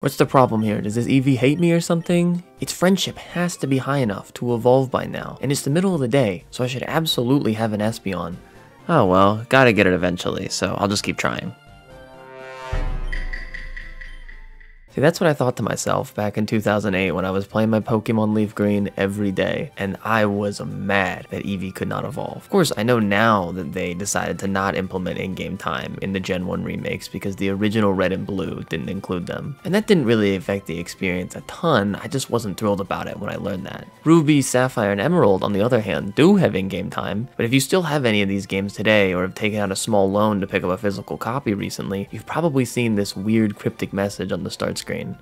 What's the problem here? Does this Eevee hate me or something? Its friendship has to be high enough to evolve by now, and it's the middle of the day, so I should absolutely have an Espeon. Oh well, gotta get it eventually, so I'll just keep trying. See, that's what I thought to myself back in 2008 when I was playing my Pokemon Leaf Green every day, and I was mad that Eevee could not evolve. Of course, I know now that they decided to not implement in-game time in the Gen 1 remakes because the original Red and Blue didn't include them. And that didn't really affect the experience a ton, I just wasn't thrilled about it when I learned that. Ruby, Sapphire, and Emerald, on the other hand, do have in-game time, but if you still have any of these games today or have taken out a small loan to pick up a physical copy recently, you've probably seen this weird cryptic message on the start screen screen.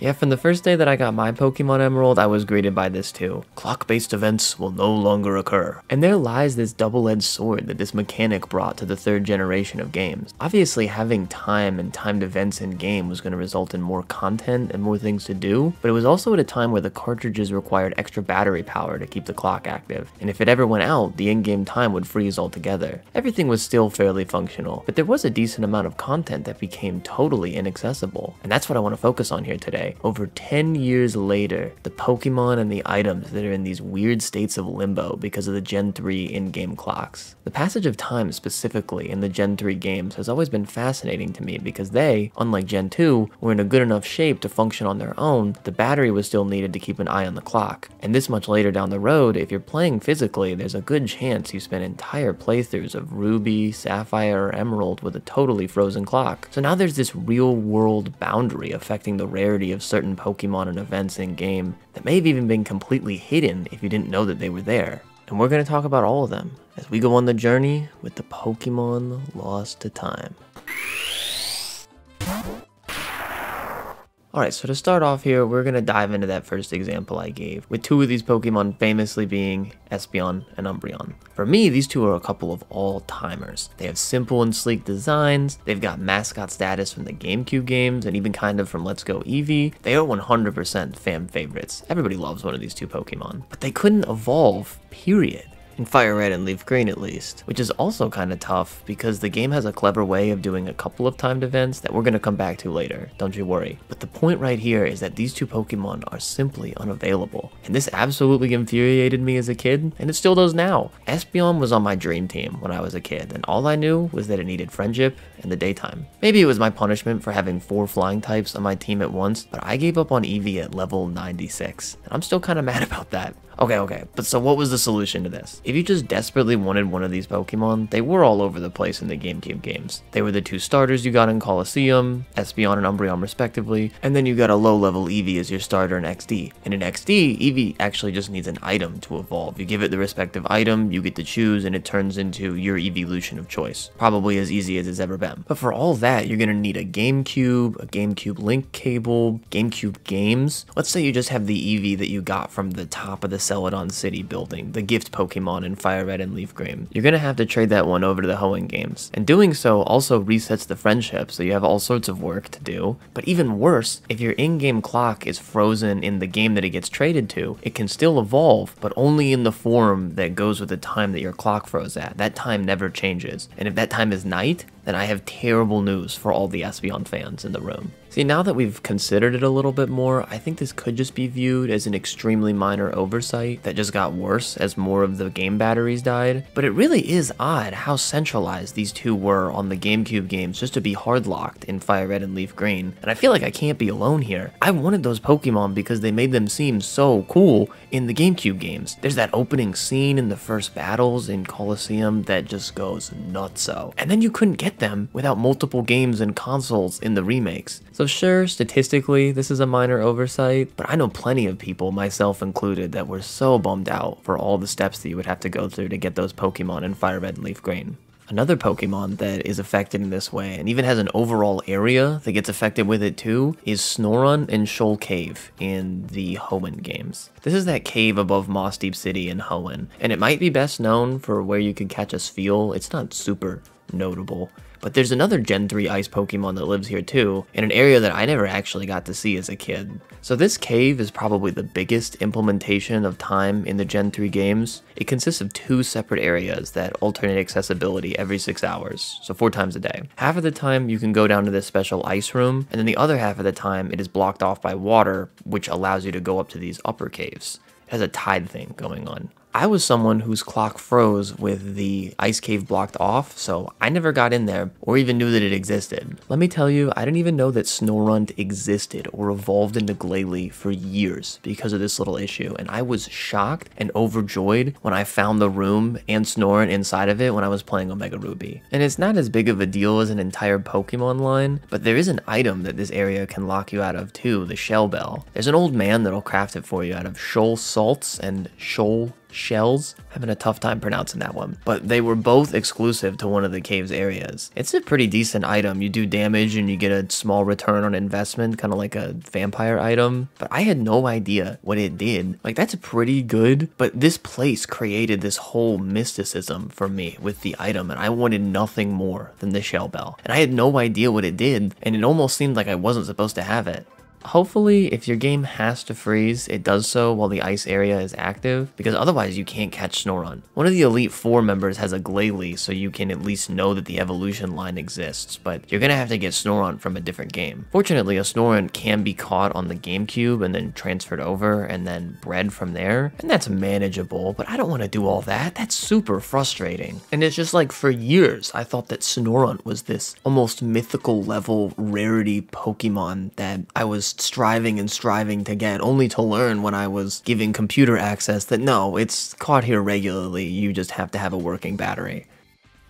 Yeah, from the first day that I got my Pokemon Emerald, I was greeted by this too. Clock-based events will no longer occur. And there lies this double-edged sword that this mechanic brought to the third generation of games. Obviously, having time and timed events in game was going to result in more content and more things to do, but it was also at a time where the cartridges required extra battery power to keep the clock active. And if it ever went out, the in-game time would freeze altogether. Everything was still fairly functional, but there was a decent amount of content that became totally inaccessible. And that's what I want to focus on here today over 10 years later, the Pokemon and the items that are in these weird states of limbo because of the Gen 3 in-game clocks. The passage of time specifically in the Gen 3 games has always been fascinating to me because they, unlike Gen 2, were in a good enough shape to function on their own, the battery was still needed to keep an eye on the clock. And this much later down the road, if you're playing physically, there's a good chance you spent entire playthroughs of Ruby, Sapphire, or Emerald with a totally frozen clock. So now there's this real world boundary affecting the rarity of of certain Pokemon and events in game that may have even been completely hidden if you didn't know that they were there. And we're going to talk about all of them as we go on the journey with the Pokemon Lost to Time. Alright, so to start off here, we're going to dive into that first example I gave, with two of these Pokemon famously being Espeon and Umbreon. For me, these two are a couple of all-timers. They have simple and sleek designs, they've got mascot status from the GameCube games, and even kind of from Let's Go Eevee. They are 100% fan favorites. Everybody loves one of these two Pokemon. But they couldn't evolve, period Fire Red and Leaf Green at least, which is also kind of tough because the game has a clever way of doing a couple of timed events that we're going to come back to later, don't you worry. But the point right here is that these two Pokemon are simply unavailable, and this absolutely infuriated me as a kid, and it still does now. Espeon was on my dream team when I was a kid, and all I knew was that it needed friendship in the daytime. Maybe it was my punishment for having four flying types on my team at once, but I gave up on Eevee at level 96, and I'm still kind of mad about that. Okay, okay, but so what was the solution to this? If you just desperately wanted one of these Pokemon, they were all over the place in the GameCube games. They were the two starters you got in Colosseum, Espeon and Umbreon respectively, and then you got a low-level Eevee as your starter in XD. And in XD, Eevee actually just needs an item to evolve. You give it the respective item, you get to choose, and it turns into your evolution of choice. Probably as easy as it's ever been. But for all that, you're gonna need a GameCube, a GameCube link cable, GameCube games. Let's say you just have the Eevee that you got from the top of the Celadon City building, the gift Pokemon in Fire Red and Leaf Green. You're gonna have to trade that one over to the Hoenn games. And doing so also resets the friendship, so you have all sorts of work to do. But even worse, if your in-game clock is frozen in the game that it gets traded to, it can still evolve, but only in the form that goes with the time that your clock froze at. That time never changes. And if that time is night, then I have terrible news for all the Espeon fans in the room. See, now that we've considered it a little bit more, I think this could just be viewed as an extremely minor oversight that just got worse as more of the game batteries died. But it really is odd how centralized these two were on the GameCube games just to be hardlocked in Fire Red and Leaf Green. And I feel like I can't be alone here. I wanted those Pokemon because they made them seem so cool in the GameCube games. There's that opening scene in the first battles in Colosseum that just goes nutso. And then you couldn't get them without multiple games and consoles in the remakes. So sure, statistically, this is a minor oversight, but I know plenty of people, myself included, that were so bummed out for all the steps that you would have to go through to get those Pokemon in Fire Red and Leaf Green. Another Pokemon that is affected in this way, and even has an overall area that gets affected with it too, is Snorunt and Shoal Cave in the Hoenn games. This is that cave above Mossdeep City in Hoenn, and it might be best known for where you can catch a Spheal. It's not super notable, But there's another Gen 3 ice Pokemon that lives here too, in an area that I never actually got to see as a kid. So this cave is probably the biggest implementation of time in the Gen 3 games. It consists of two separate areas that alternate accessibility every 6 hours, so 4 times a day. Half of the time you can go down to this special ice room, and then the other half of the time it is blocked off by water, which allows you to go up to these upper caves. It has a tide thing going on. I was someone whose clock froze with the ice cave blocked off, so I never got in there or even knew that it existed. Let me tell you, I didn't even know that Snorunt existed or evolved into Glalie for years because of this little issue, and I was shocked and overjoyed when I found the room and Snorunt inside of it when I was playing Omega Ruby. And it's not as big of a deal as an entire Pokemon line, but there is an item that this area can lock you out of too, the Shell Bell. There's an old man that'll craft it for you out of Shoal Salts and Shoal shells. Having a tough time pronouncing that one. But they were both exclusive to one of the cave's areas. It's a pretty decent item. You do damage and you get a small return on investment, kind of like a vampire item. But I had no idea what it did. Like, that's pretty good. But this place created this whole mysticism for me with the item, and I wanted nothing more than the shell bell. And I had no idea what it did, and it almost seemed like I wasn't supposed to have it. Hopefully, if your game has to freeze, it does so while the ice area is active, because otherwise you can't catch Snorunt. One of the Elite Four members has a Glalie, so you can at least know that the evolution line exists, but you're gonna have to get Snorunt from a different game. Fortunately, a Snorunt can be caught on the GameCube and then transferred over and then bred from there, and that's manageable, but I don't want to do all that. That's super frustrating. And it's just like for years, I thought that Snorunt was this almost mythical level rarity Pokemon that I was striving and striving to get, only to learn when I was giving computer access that no, it's caught here regularly, you just have to have a working battery.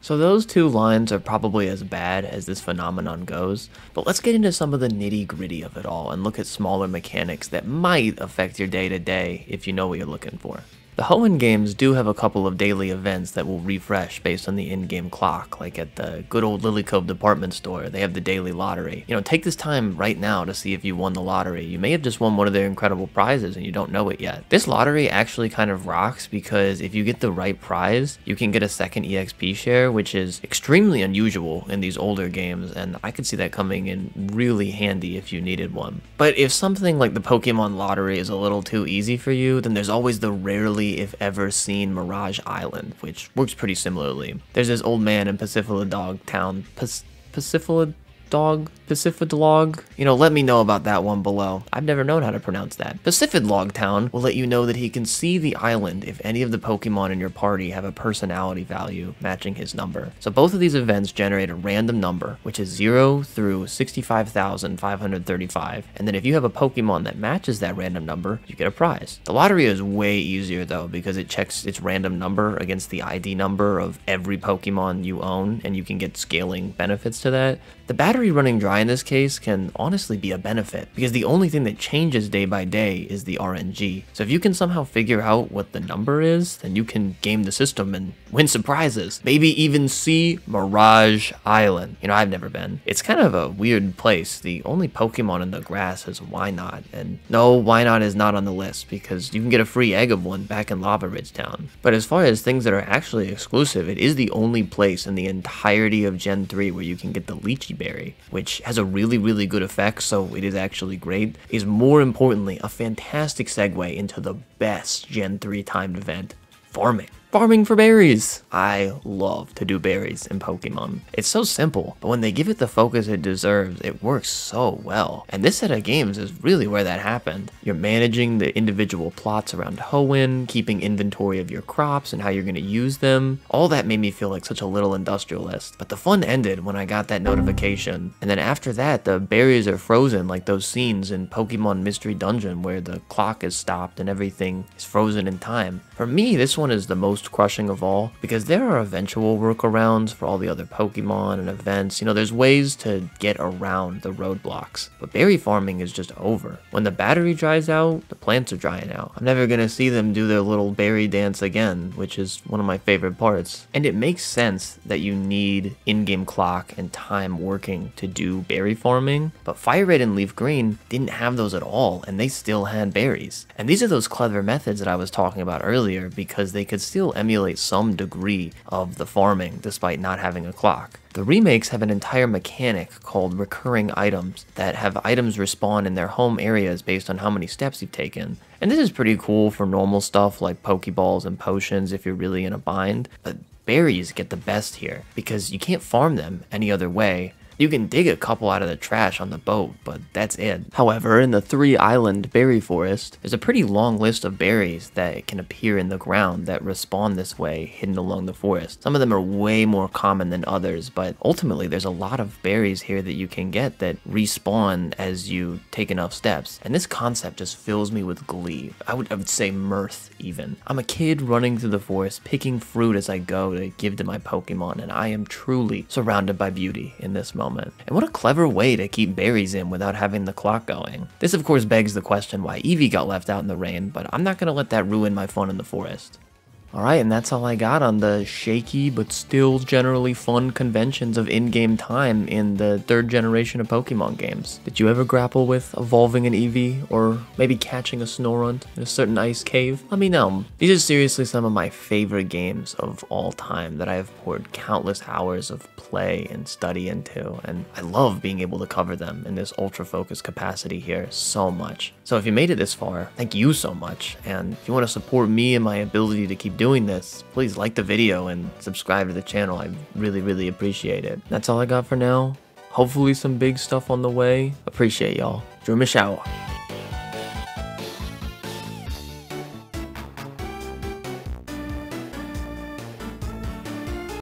So those two lines are probably as bad as this phenomenon goes, but let's get into some of the nitty gritty of it all and look at smaller mechanics that might affect your day to day if you know what you're looking for. The Hoenn games do have a couple of daily events that will refresh based on the in-game clock, like at the good old Lilycove department store, they have the daily lottery. You know, take this time right now to see if you won the lottery. You may have just won one of their incredible prizes and you don't know it yet. This lottery actually kind of rocks because if you get the right prize, you can get a second EXP share, which is extremely unusual in these older games, and I could see that coming in really handy if you needed one. But if something like the Pokemon lottery is a little too easy for you, then there's always the rarely if ever seen Mirage Island, which works pretty similarly. There's this old man in Pacifidlog Town, Pac Pacifidlog dog, Pacifidlog? You know, let me know about that one below. I've never known how to pronounce that. Pacifidlog Town will let you know that he can see the island if any of the Pokemon in your party have a personality value matching his number. So both of these events generate a random number, which is 0 through 65,535, and then if you have a Pokemon that matches that random number, you get a prize. The lottery is way easier though, because it checks its random number against the ID number of every Pokemon you own, and you can get scaling benefits to that. The battery running dry in this case can honestly be a benefit, because the only thing that changes day by day is the RNG. So if you can somehow figure out what the number is, then you can game the system and win surprizes. Maybe even see Mirage Island. You know, I've never been. It's kind of a weird place. The only Pokemon in the grass is Wynaut, and no, Wynaut is not on the list, because you can get a free egg of one back in Lavaridge Town. But as far as things that are actually exclusive, it is the only place in the entirety of Gen 3 where you can get the Liechi Berry, which has a really, really good effect, so it is actually great, is more importantly a fantastic segue into the best Gen 3 timed event, farming farming for berries. I love to do berries in Pokemon. It's so simple, but when they give it the focus it deserves, it works so well. And this set of games is really where that happened. You're managing the individual plots around Hoenn, keeping inventory of your crops and how you're going to use them. All that made me feel like such a little industrialist. But the fun ended when I got that notification. And then after that, the berries are frozen like those scenes in Pokemon Mystery Dungeon where the clock is stopped and everything is frozen in time. For me, this one is the most most crushing of all because there are eventual workarounds for all the other Pokemon and events. You know, there's ways to get around the roadblocks, but berry farming is just over. When the battery dries out, the plants are drying out. I'm never gonna see them do their little berry dance again, which is one of my favorite parts. And it makes sense that you need in-game clock and time working to do berry farming, but Fire Red and Leaf Green didn't have those at all, and they still had berries. And these are those clever methods that I was talking about earlier because they could still emulate some degree of the farming despite not having a clock. The remakes have an entire mechanic called recurring items that have items respawn in their home areas based on how many steps you've taken. And this is pretty cool for normal stuff like Pokeballs and potions if you're really in a bind, but berries get the best here because you can't farm them any other way you can dig a couple out of the trash on the boat, but that's it. However, in the three island berry forest, there's a pretty long list of berries that can appear in the ground that respawn this way hidden along the forest. Some of them are way more common than others, but ultimately there's a lot of berries here that you can get that respawn as you take enough steps. And this concept just fills me with glee. I would, I would say mirth even. I'm a kid running through the forest, picking fruit as I go to give to my Pokemon, and I am truly surrounded by beauty in this moment moment. And what a clever way to keep berries in without having the clock going. This of course begs the question why Eevee got left out in the rain, but I'm not to let that ruin my fun in the forest. Alright, and that's all I got on the shaky but still generally fun conventions of in-game time in the third generation of Pokemon games. Did you ever grapple with evolving an Eevee, or maybe catching a Snorunt in a certain ice cave? Let me know. These are seriously some of my favorite games of all time that I have poured countless hours of play and study into, and I love being able to cover them in this ultra-focused capacity here so much. So if you made it this far, thank you so much, and if you want to support me and my ability to keep doing doing this, please like the video and subscribe to the channel. I really, really appreciate it. That's all I got for now. Hopefully some big stuff on the way. Appreciate y'all. Drew Michelle.